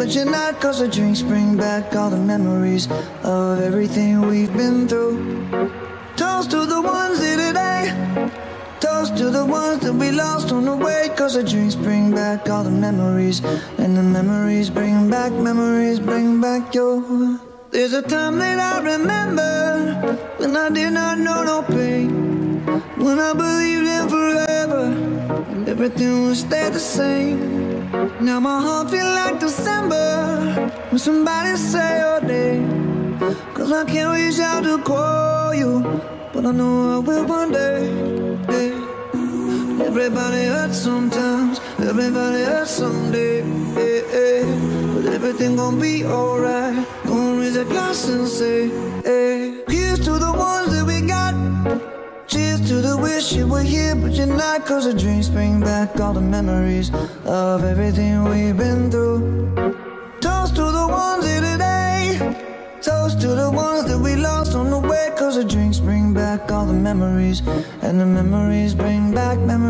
but you're not. Cause the drinks bring back all the memories of everything we've been through. Toast to the ones here today. Toast to the ones that we lost on the way. Cause the drinks bring back all the memories. And the memories bring back, memories bring back your. There's a time that I remember when I did not know no pain. When I believed in forever and everything would stay the same. Now my heart feel like December when somebody say your name. Cause I can't reach out to call you, but I know I will one day. Everybody hurts sometimes, everybody hurts someday. Yeah. But everything gon' be alright. Gonna raise a glass and say, hey. Here's to the ones that we got. Cheers to the wish you were here, but you're not. Cause the drinks bring back all the memories of everything we've been through. Toast to the ones here today. Toast to the ones that we lost on the way. Cause the drinks bring back all the memories. And the memories bring back, memories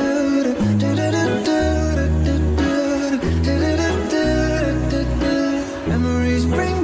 always bring